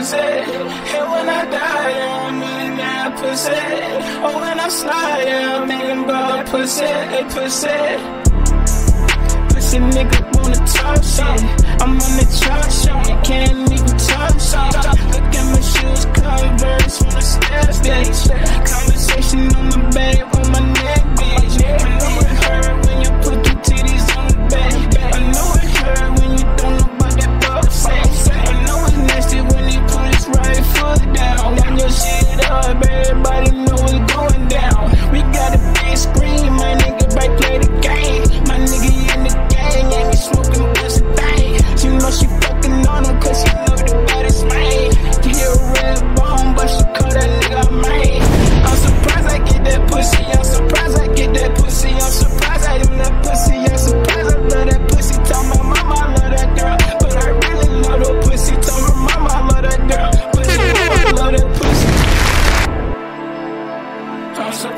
pussy. And when I die, I'm in that pussy. Oh, when I slide, yeah, I'm in but pussy, pussy. Pussy nigga wanna top shit. I'm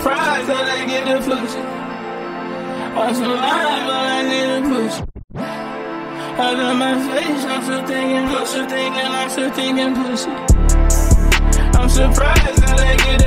prize, all I get the push. On some line, all I get the push. Out of my face, I'm still thinking, I'm still thinking, I'm still thinking pussy. I'm surprised that I get